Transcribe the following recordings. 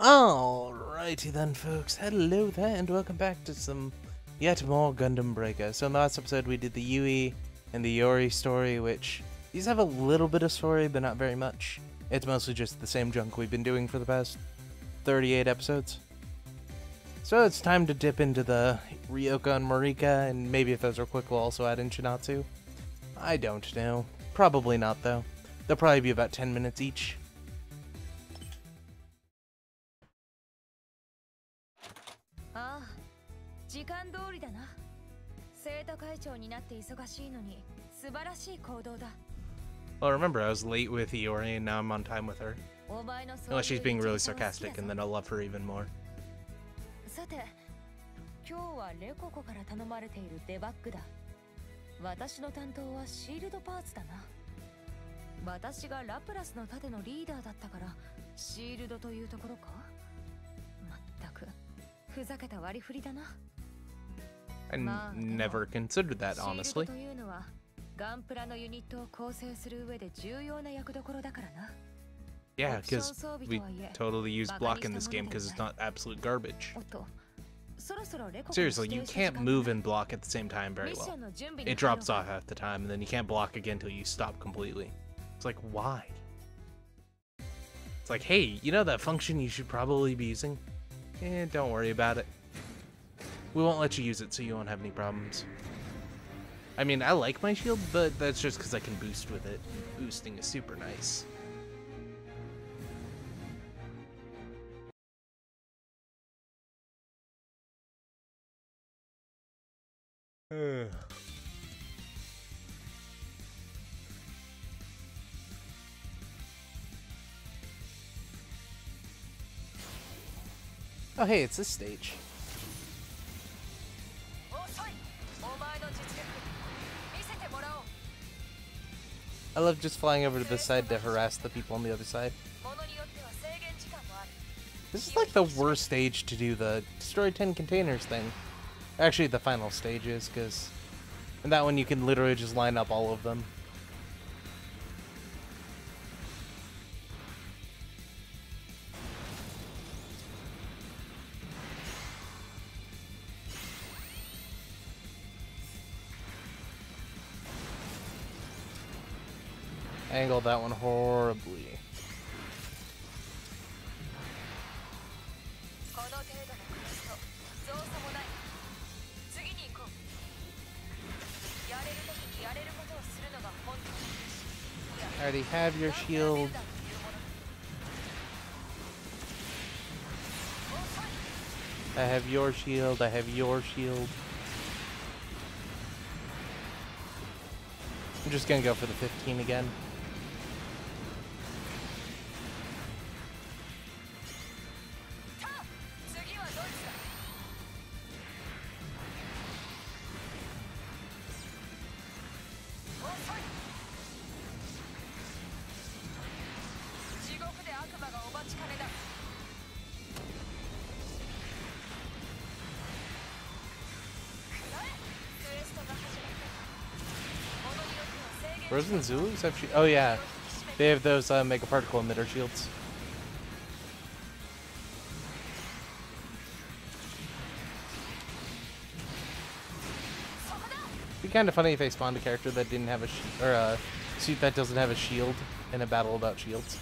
Alrighty then, folks. Hello there, and welcome back to some yet more Gundam Breaker. So in the last episode, we did the Yui and the Iori story, which these have a little bit of story, but not very much. It's mostly just the same junk we've been doing for the past 38 episodes. So it's time to dip into the Ryoka and Marika, and maybe if those are quick, we'll also add in Shinatsu. I don't know. Probably not, though. They'll probably be about 10 minutes each. 時間通りだな。生徒会長になって忙しいのに素晴らしい行動だ。Well, remember, I was late with Iori, and now I'm on time with her. Unless she's being really sarcastic, ぞ and then I'll love her even more. さて今日はレココから頼まれているデバッグだ。私の担当はシールドパーツだな。私がラプラスの盾のリーダーだったからシールドというところか？まったくふざけた割り振りだな I n- Ma, never considered that, シール honestly. ドというのはガンプラのユニットを構成する上で重要な役どころだからな Yeah, オプション because 装備 we とはいえ totally use バカに block in し this た game もので because は it's ない not absolute garbage. おっとそろそろレココに Seriously, 指 you 定した時 can't 間 move だ and block at the same time ミ very ッショ well. ンの準備に It 入ろう drops off half the time, and then you can't block again until you stop completely. It's like, why? It's like, hey, you know that function you should probably be using? Eh, don't worry about it. We won't let you use it so you won't have any problems. I mean, I like my shield, but that's just because I can boost with it. Boosting is super nice. Oh, hey, it's this stage. I love just flying over to this side to harass the people on the other side. This is like the worst stage to do the destroy 10 containers thing. Actually, the final stage is, because in that one you can literally just line up all of them. angled that one horribly. Already have your shield. I have your shield, I have your shield. I'm just gonna go for the 15 again. 地獄で悪魔がお待ちかねだくらえクエストが始まったものによっては制限 Frozen Zulus have shi- Oh yeah, they have those uh, mega particle emitter shields. Kind of funny if they spawned a character that didn't have a or a suit that doesn't have a shield in a battle about shields.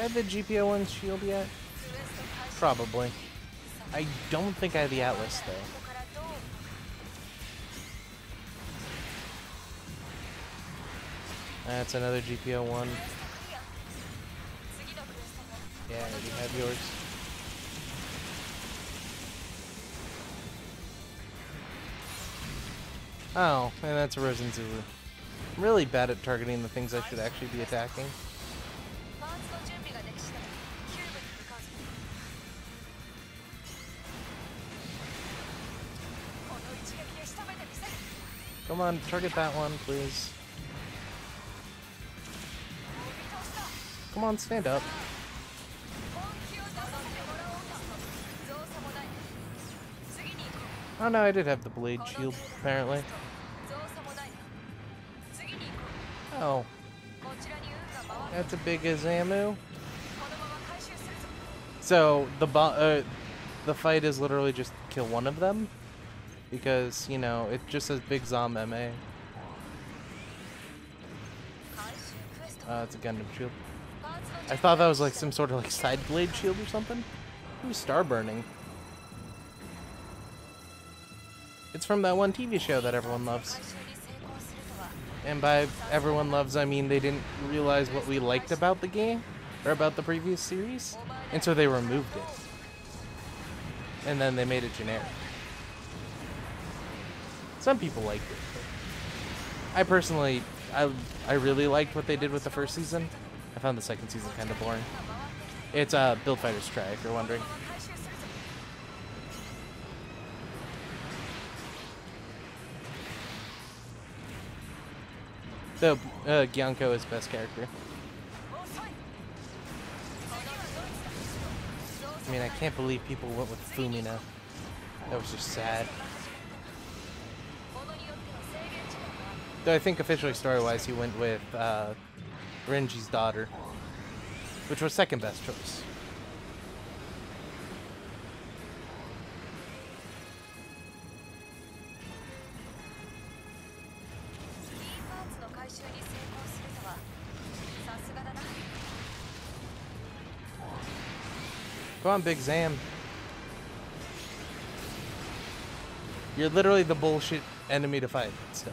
I have the GP01 shield yet? Probably. I don't think I have the Atlas, though. That's another GP01. Yeah, you have yours. Oh, and that's a Rosen I'm really bad at targeting the things I should actually be attacking. Come on, target that one, please. Come on, stand up. Oh no, I did have the blade shield, apparently. Oh. That's a big Azamu. So, the uh, the fight is literally just kill one of them? because, you know, it just says Big Zom MA. Uh, it's a Gundam shield. I thought that was like some sort of like side blade shield or something. Who's star burning? It's from that one TV show that everyone loves. And by everyone loves, I mean they didn't realize what we liked about the game, or about the previous series, and so they removed it. And then they made it generic. Some people liked it. I personally, I, I really liked what they did with the first season. I found the second season kind of boring. It's uh, Build Fighters Try, if you're wondering. Though, uh, Gyanko is best character. I mean, I can't believe people went with Fumina. That was just sad. Though I think officially story-wise, he went with uh, Renji's daughter, which was second best choice. Come on, Big Zam. You're literally the bullshit enemy to fight, so.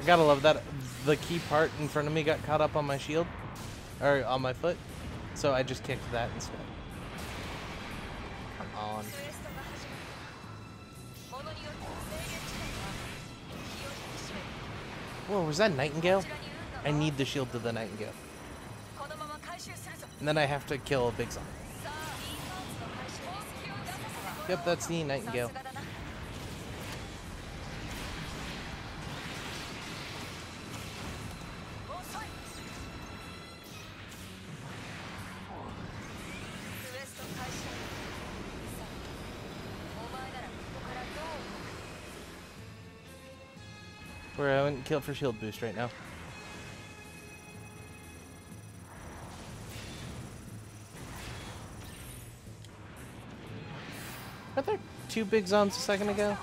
I gotta love that the key part in front of me got caught up on my shield, or on my foot, so I just kicked that instead. Come on. Whoa, was that Nightingale? I need the shield to the Nightingale. And then I have to kill a big zombie. Yep, that's the Nightingale. Where I wouldn't kill for shield boost right now. Are there two big zombs a second ago?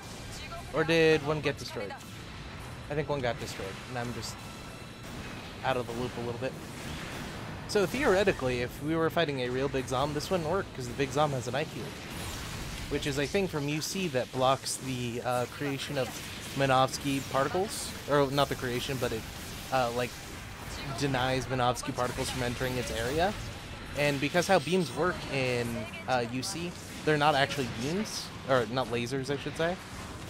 Or did one get destroyed? I think one got destroyed, and I'm just out of the loop a little bit. So theoretically, if we were fighting a real big zom, this wouldn't work because the big zom has an I-field, which is a thing from UC that blocks the uh, creation of Minovsky particles, or not the creation, but it uh, like denies Minovsky particles from entering its area. And because how beams work in uh, UC, they're not actually beams, or not lasers, I should say.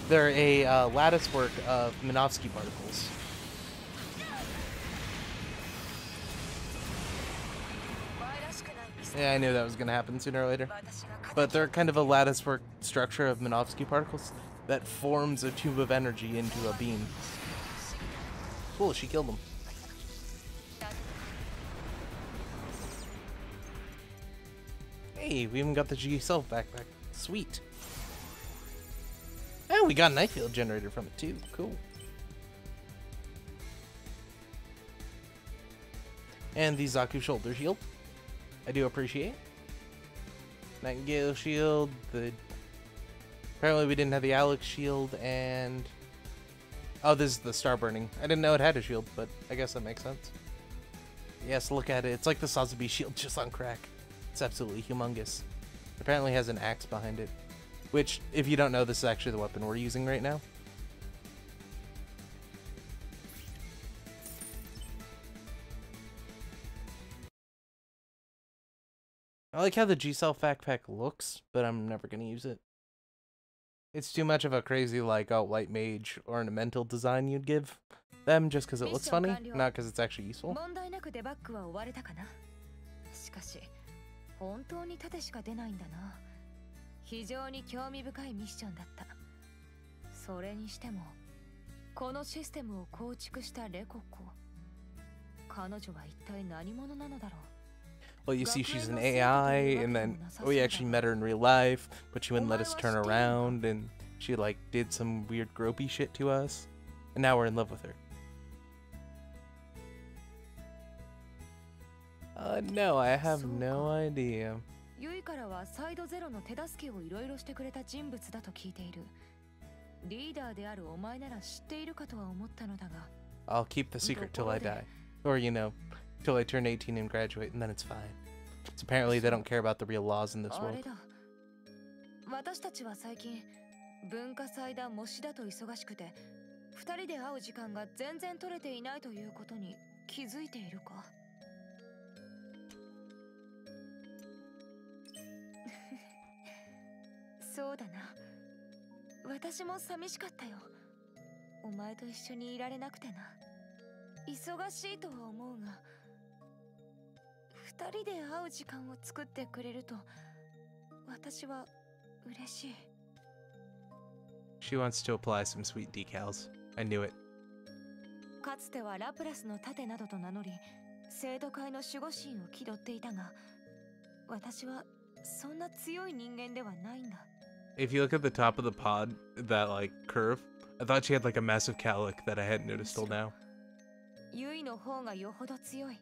They're a uh, lattice work of Minovsky particles. Yeah, I knew that was going to happen sooner or later. But they're kind of a latticework structure of Minovsky particles that forms a tube of energy into a beam. Cool, she killed him. Hey, we even got the G Self backpack. Sweet. And we got Night Field generator from it too. Cool. And the Zaku shoulder shield. I do appreciate. Nightingale shield. The apparently we didn't have the Alex shield, and Oh, this is the star burning. I didn't know it had a shield, but I guess that makes sense. Yes, look at it. It's like the Sazabi shield just on crack. It's absolutely humongous. Apparently has an axe behind it. Which, if you don't know, this is actually the weapon we're using right now. I like how the G-Self backpack looks, but I'm never going to use it. It's too much of a crazy, like, oh, light mage ornamental design you'd give them just because it looks funny, not because it's actually useful. しかし本当に盾しか出ないんだな非常に興味深いミッションだったそれにしてもこのシステムを構築したレココ彼女は一体何者なのだろう Well, you see, she's an AI, and then we actually met her in real life, but she wouldn't let us turn around, and she like did some weird gropey shit to us, and now we're in love with her. Uh, no, I have no idea. ユイからはサイドゼロの手助けをいろいろしてくれた人物だと聞いているリーダーであるお前なら知っているかとは思ったのだが I'll keep the secret till I die. Or, you know, till I turn 18 and graduate, and then it's fine. It's apparently they don't care about the real laws in this world. 私たちは最近文化祭だ模試だと忙しくて二人で会う時間が全然取れていないということに気づいているかそうだな私も寂しかったよお前と一緒にいられなくてな忙しいとは思うが二人で会う時間を作ってくれると私は嬉しい She wants to apply some sweet decals. I knew it. かつてはラプラスの盾などと名乗り生徒会の守護神を気取っていたが私はそんな強い人間ではないんだ If you look at the top of the pod, that like curve, I thought she had like a massive calic that I hadn't noticed till now. ユイの方がよほど強い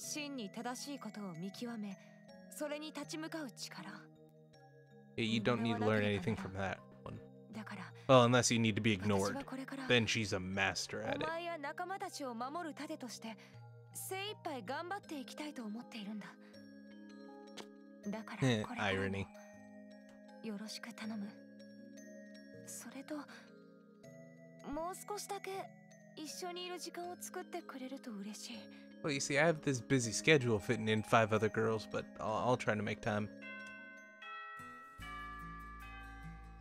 真に正しいことを見極めそれに立ち向かう力 You don't need to learn anything from that one. Well, unless you need to be 私 ignored. Then she's a master お at it. 前や仲間たちを守る盾として精一杯頑張っていきたいと思っているんだだからこれからも Irony. よろしく頼むそれともう少しだけ一緒にいる時間を作ってくれると嬉しい Well, you see, I have this busy schedule fitting in five other girls, but I'll, I'll try to make time.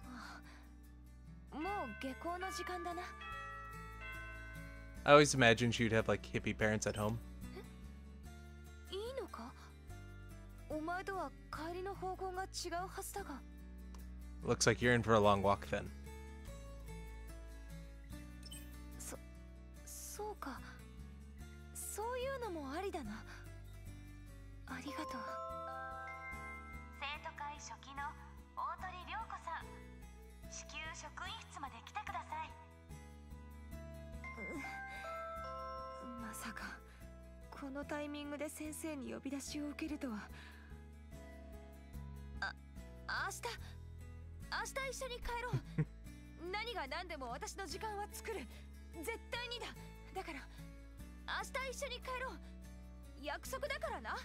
I always imagined she'd have like hippie parents at home. Looks like you're in for a long walk then. もありだな。ありがとう。生徒会初期の大鳥涼子さん。至急職員室まで来てください。まさかこのタイミングで先生に呼び出しを受けるとは。あ明日明日一緒に帰ろう。何が何でも私の時間は作る。絶対にだ。だから明日一緒に帰ろう約束だからな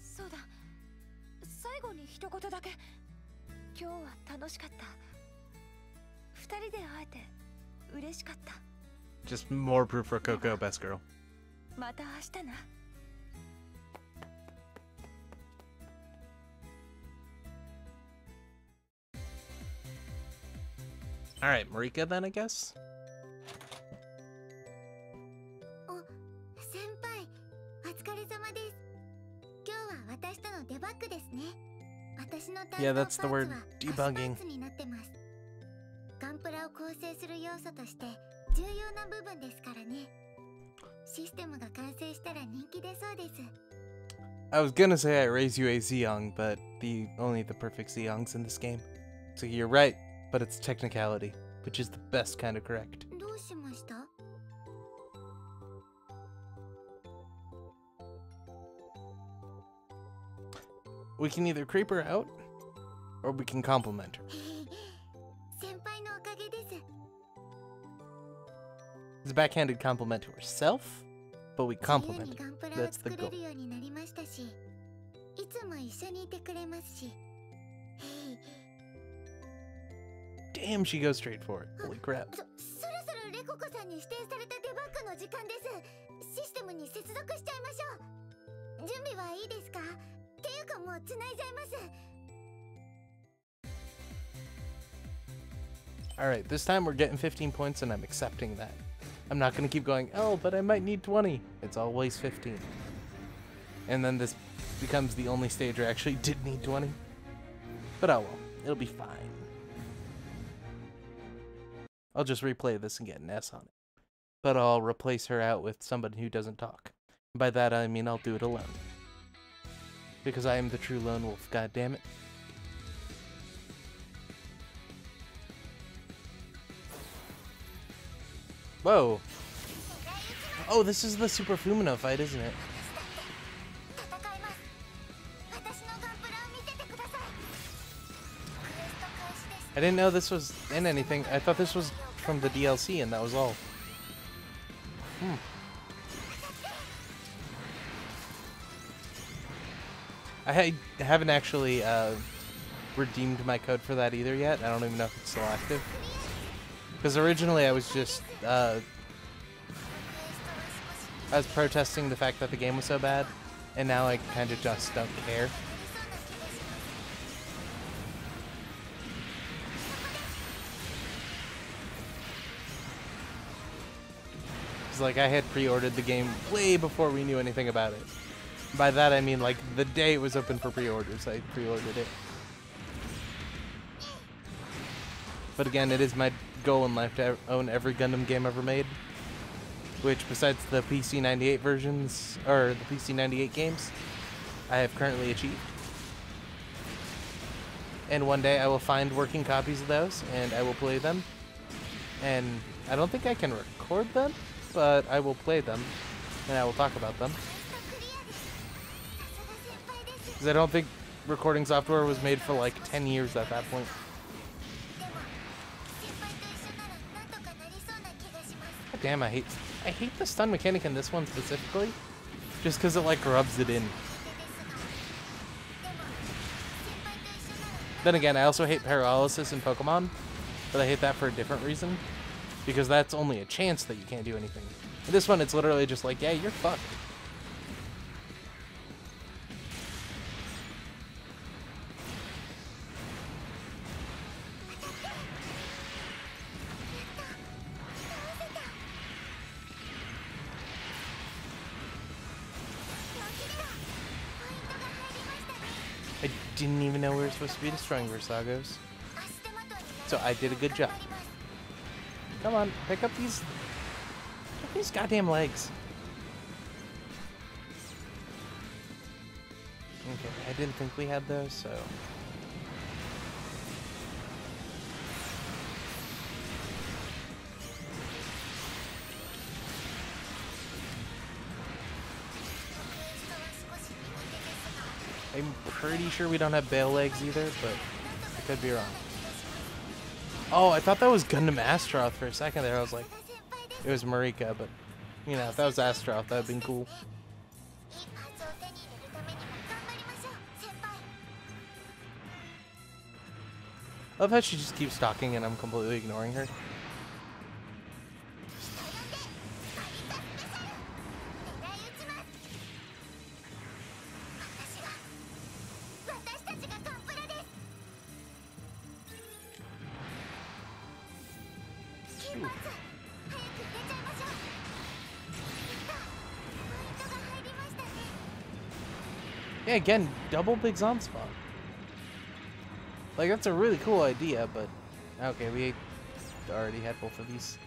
そうだ最後に一言だけ今日は楽しかった二人で会えて嬉しかった Just more proof for Coco, best girl. また明日な All right, Marika then, I guess. です今日は私とのデバッグですね私の担当 Yeah, パー that's ツ the は word パ debugging. ーツになってますガンプラを構成する要素として重要な部分ですからねシステムが完成したら人気出そうです I was gonna say I raise you a Zeong, but the only the perfect Zeongs in this game. So you're right, but it's technicality, which is the best kind of correct. どうしました We can either creep her out, or we can compliment her. It's a backhanded compliment to herself, but we compliment her. That's the goal. Damn, she goes straight for it. Holy crap. っていうかもう繋いじゃいます Alright, this time we're getting 15 points and I'm accepting that. I'm not gonna keep going, oh, but I might need 20. It's always 15. And then this becomes the only stage where I actually did need 20. But oh well, it'll be fine. I'll just replay this and get an S on it. But I'll replace her out with somebody who doesn't talk. By that I mean I'll do it alone. Because I am the true lone wolf, God damn it. Whoa. Oh, this is the Super Fumina fight, isn't it? I didn't know this was in anything. I thought this was from the DLC and that was all. Hmm. I ha- haven't actually uh, redeemed my code for that either yet. I don't even know if it's still active. Because originally I was just uh, I was protesting the fact that the game was so bad, and now I kind of just don't care. It's like I had pre-ordered the game way before we knew anything about it. By that I mean like the day it was open for pre-orders, I pre-ordered it. But again, it is my goal in life to own every Gundam game ever made. Which, besides the PC 98 versions, or the PC 98 games, I have currently achieved. And one day I will find working copies of those, and I will play them. And I don't think I can record them, but I will play them, and I will talk about them. Because I don't think recording software was made for like 10 years at that point. God damn, I hate, I hate the stun mechanic in this one specifically. Just because it like rubs it in. Then again, I also hate paralysis in Pokemon, but I hate that for a different reason. Because that's only a chance that you can't do anything. In this one, it's literally just like, yeah, you're fucked. supposed to be destroying Versagos. So I did a good job. Come on, pick up these... Pick up these goddamn legs. Okay, I didn't think we had those, so... I'm pretty sure we don't have bail legs either, but I could be wrong. Oh, I thought that was Gundam Astaroth for a second there. I was like, it was Marika, but, you know, if that was Astaroth, that would have been cool. Love how she just keeps talking and I'm completely ignoring her. Again, double big Zon spawn. Like, that's a really cool idea, but. Okay, we already had both of these.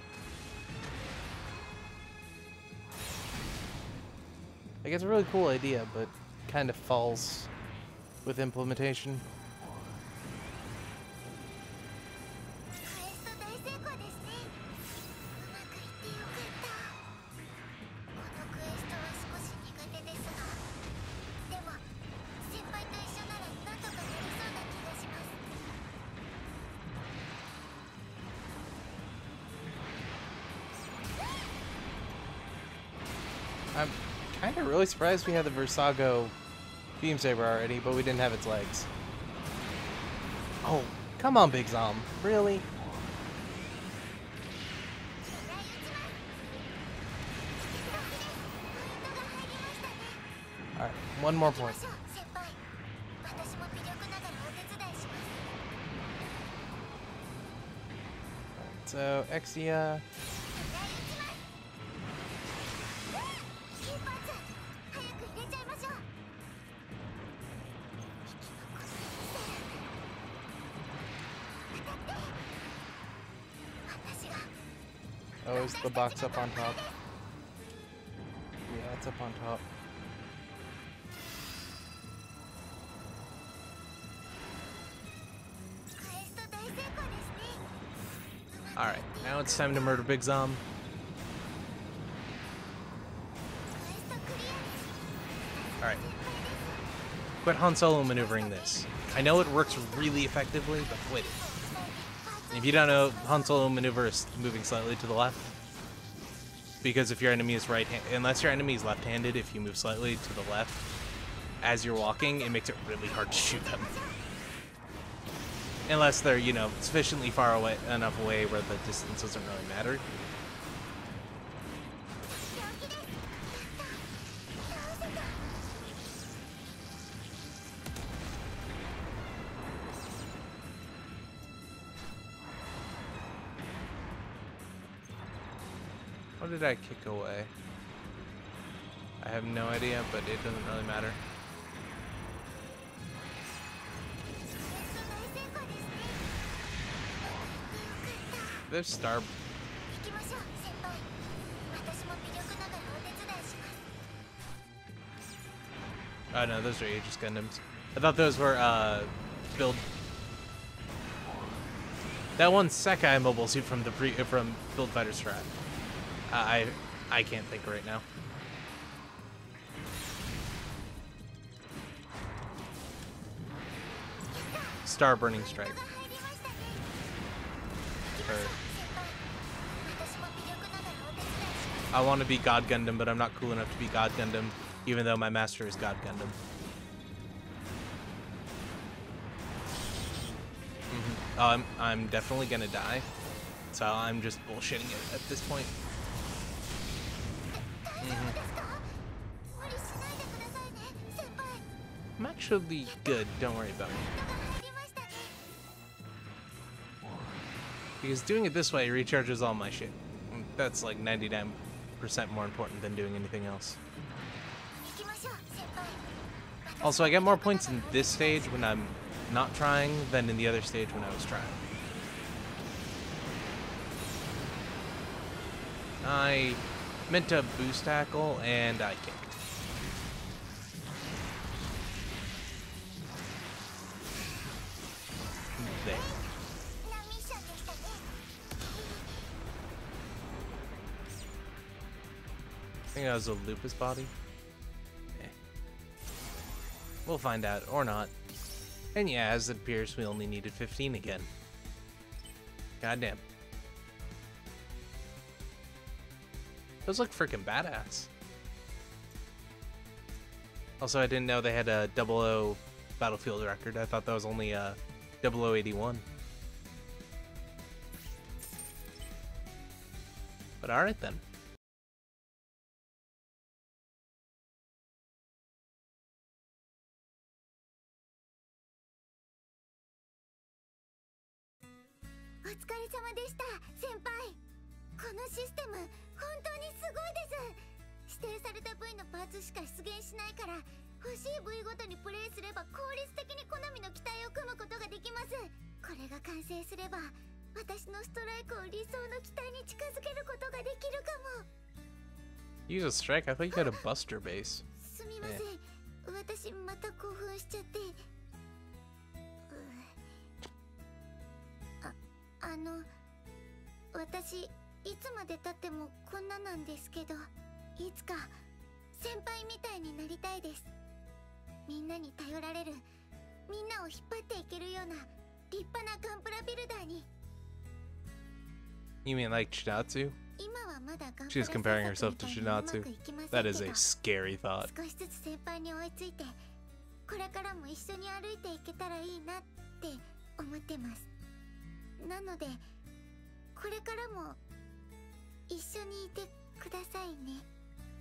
Like, it's a really cool idea, but kind of falls with implementation. surprised we had the Versago Beam Saber already, but we didn't have its legs. Oh, come on, Big Zom. Really? Alright, one more point. So, Exia... the box up on top. Yeah, it's up on top. Alright, now it's time to murder Big Zom. Alright. Quit Han Solo maneuvering this. I know it works really effectively, but quit it. If you don't know, Han Solo maneuver is moving slightly to the left. Because if your enemy is right, unless your enemy is left-handed, if you move slightly to the left as you're walking, it makes it really hard to shoot them. Unless they're, you know, sufficiently far away enough away where the distance doesn't really matter. I kick away? I have no idea, but it doesn't really matter. This star Oh no, those are Aegis Gundams. I thought those were, uh, build... That one Sekai mobile suit from the pre- from Build Fighters Frat. I I can't think right now. Star Burning Strike. Or, I want to be God Gundam, but I'm not cool enough to be God Gundam, even though my master is God Gundam. Mm -hmm. I'm, I'm definitely gonna die, so I'm just bullshitting it at this point. I'm actually good, don't worry about it. Because doing it this way recharges all my shit. That's like 99% more important than doing anything else. Also, I get more points in this stage when I'm not trying than in the other stage when I was trying. I meant to boost tackle and I kicked. Think that was a lupus body. Eh. We'll find out, or not. And yeah, as it appears, we only needed 15 again. Goddamn. Those look freaking badass. Also, I didn't know they had a 00 battlefield record. I thought that was only a 0081. But alright then. テム本当にすごいです指定された部位のパーツしか出現しないから欲しい部位ごとにプレイすれば効率的に好みの機体を組むことができますこれが完成すれば私のストライクを理想の機体に近づけることができるかも Use a strike? I thought you had a buster base. like Shinatsu? She is comparing herself to Shinatsu. That is a scary thought.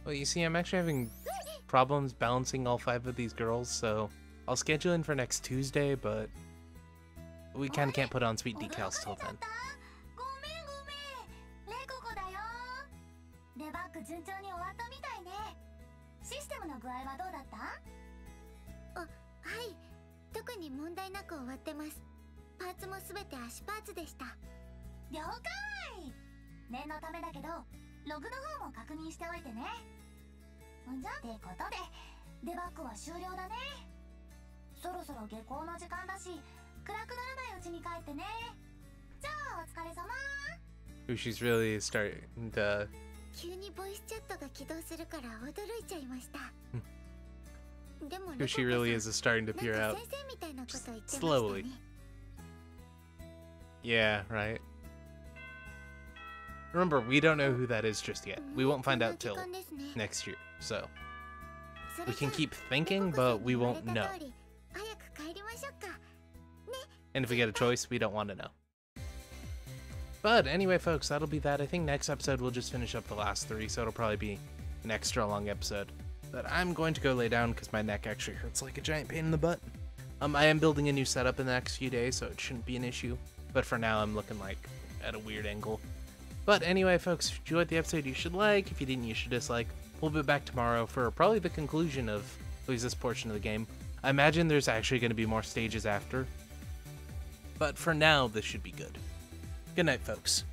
Well, you see, I'm actually having problems balancing all five of these girls, so I'll schedule in for next Tuesday, but we kind of can't put on sweet decals till then. 順調に終わったみたいね。システムの具合はどうだった？あはい。特に問題なく終わってます。パーツもすべて足パーツでした。了解。念のためだけどログの方も確認しておいてね。んじゃってことでデバッグは終了だね。そろそろ下校の時間だし暗くならないうちに帰ってね。じゃあお疲れ様。She's really starting to. 急にボイスチャットが起動するから驚いちゃいましたでも Ooh, she really is starting to なん peer か out. 先生みたいなこと言ってました slowly. ね Yeah, right. Remember, we don't know who that is just yet. We won't find out till もうこんな時間ですね next year, so それ we じゃ can あ keep thinking, レココさ but んに we 言わ won't れ know. た通り早く帰りましょうか And if we get a choice, we don't want to know. But anyway, folks, that'll be that. I think next episode we'll just finish up the last three, so it'll probably be an extra long episode. But I'm going to go lay down because my neck actually hurts like a giant pain in the butt. Um, I am building a new setup in the next few days, so it shouldn't be an issue. But for now, I'm looking like at a weird angle. But anyway, folks, if you enjoyed the episode, you should like. If you didn't, you should dislike. We'll be back tomorrow for probably the conclusion of at least this portion of the game. I imagine there's actually going to be more stages after, but for now, this should be good. Good night, folks.